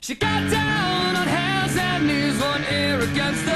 She got down on hands and knees, one ear against the